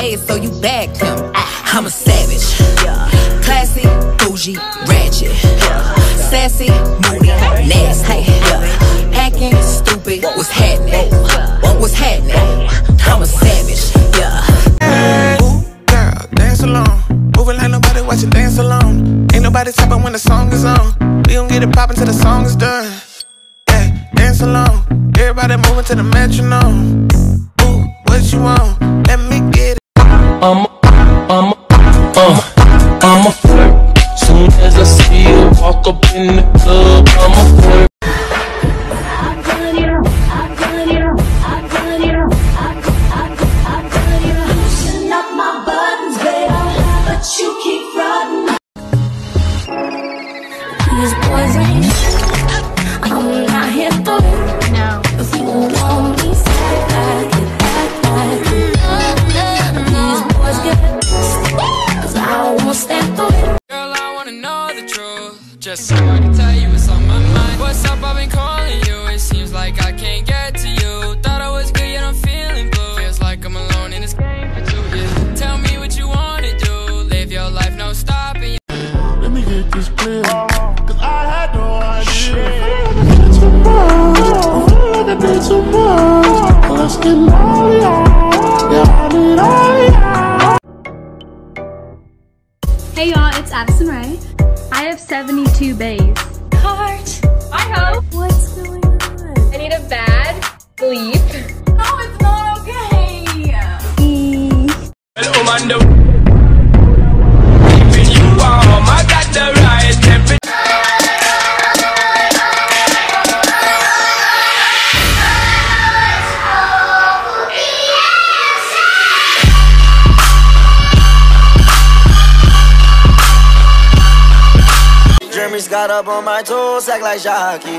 made, so you bagged him. I'm a savage. Yeah. Classy, bougie, ratchet. Sassy, moody, nasty. Acting stupid, what's happening? What's happening? I'm a savage. Yeah. Ooh, girl, dance along. Moving like nobody watching dance along. Ain't nobody stopping when the song is on. We gon' get it poppin' till the song is done. Hey, dance along. Everybody moving to the metronome. Ooh, what you want? I'm a, I'm a, uh, I'm a flirt. Soon as I see you walk up in the club, Just I can tell you what's on my mind. What's up? I've been calling you. It seems like I can't get to you. Thought I was good, yet I'm feeling blue. Feels like I'm alone in this game for two years. Tell me what you wanna do. Live your life, no stopping. Let me get this clear. Cause I had no idea. It's too much. I feel like I did too much. Let's get naughty. Yeah, I need all Hey y'all, it's Addison Rae. I have 72 bays. Heart. I hope. What's going on? I need a bad sleep. Oh, it's not okay. Hello, got up on my toes, act like jockey.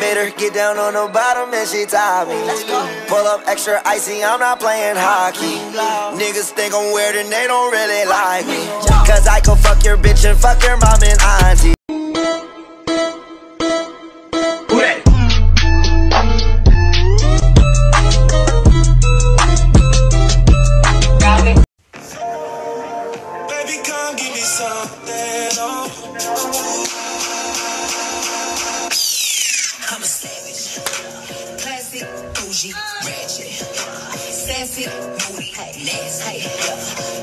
Made her get down on the bottom and she tied me. Pull up extra icy, I'm not playing hockey. Niggas think I'm weird and they don't really like me. Cause I can fuck your bitch and fuck your mom and auntie. Bougie, ratchet. Sassy, moody, nasty.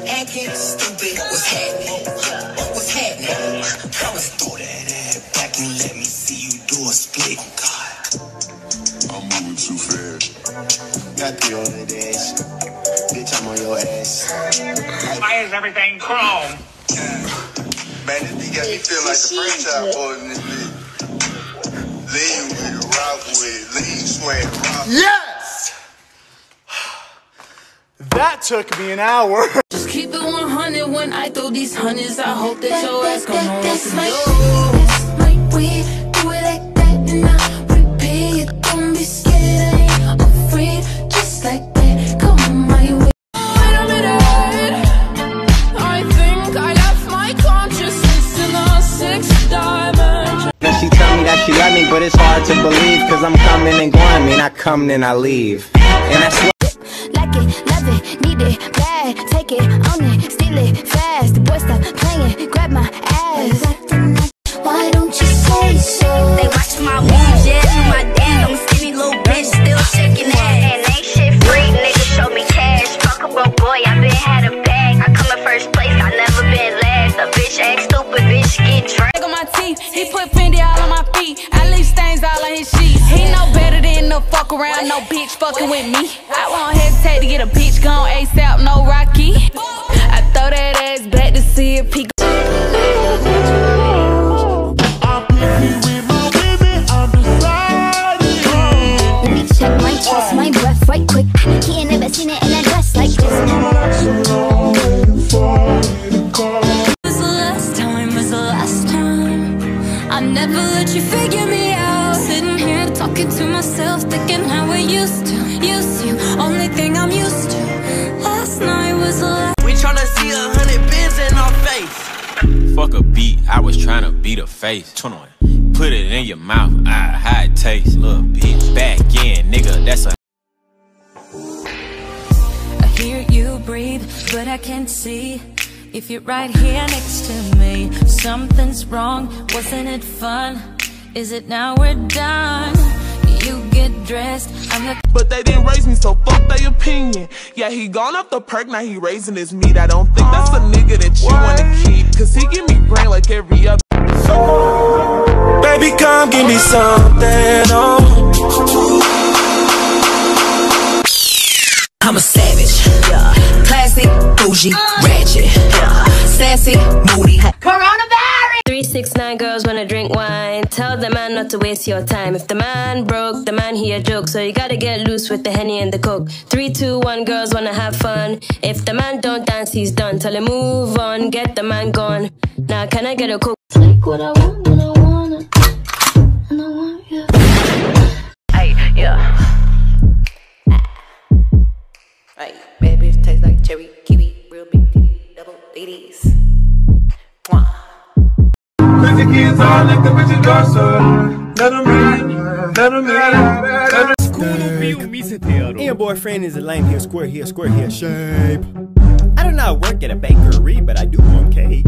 Acting stupid, what's happening? What's happening? I'm Throw that ass back and let me see you do a split. Oh God. I'm moving too fast. Got the other dash. Bitch, I'm on your ass. Why is everything chrome? Man, this beat got me feeling like the franchise boy in this bitch. Lean with, rock with, lean. Yes! That took me an hour. Just keep it 100 when I throw these hundreds. I hope that your ass gon' know what to do. She love me, but it's hard to believe. Cause I'm coming and going, mean I come and I leave. And that's what Like it, love it, need it, bad. Take it, own it, steal it, fast. The boy stop playing, grab my ass. Fucking with me. I won't hesitate to get a bitch gone ASAP. No Rocky. I throw that ass back to see if he. I pick me with my women, I'm beside it. Let me check my chest, my breath right quick. He ain't never seen it in a dress like this. So long waiting for me to call. was the last time, was the last time. I never let you figure me out. Sitting here talking to myself, thinking Fuck a beat, I was trying to beat a face. 21. Put it in your mouth, ah, how it tastes, little bitch. Back in, nigga, that's a I hear you breathe but I can't see if you're right here next to me. Something's wrong, wasn't it fun? Is it now we're done? You get dressed, I'm the But they didn't raise me, so fuck their opinion. Yeah, he gone off the perk, now he raising his meat. I don't think that's a nigga that you wanna keep. Cause he give me brain like every other. Baby, come give me something. Oh. I'm a savage, yeah. Classy, bougie, ratchet, yeah. Sassy, moody. Coronavirus! 369 girls wanna drink wine. Tell the man not to waste your time. If the man broke, the man he a joke. So you gotta get loose with the henny and the coke. Three, two, one, girls wanna have fun. If the man don't dance, he's done. Tell him move on, get the man gone. Now can I get a coke? Take what I want when I want it. And I want you. Hey, yeah. Hey, baby, it tastes like cherry, kiwi, real big titty, double ladies. Kids all like the Richard Dawson. Let them in, let them in, let them And your boyfriend is a lame here, square here, square here shape. I do not work at a bakery, but I do want cake.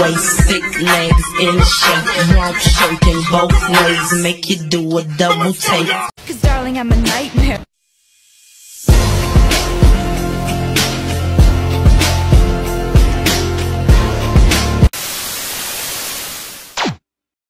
Waist, thick legs in shape, rump shaking both ways, make you do a double take. Cause darling, I'm a nightmare.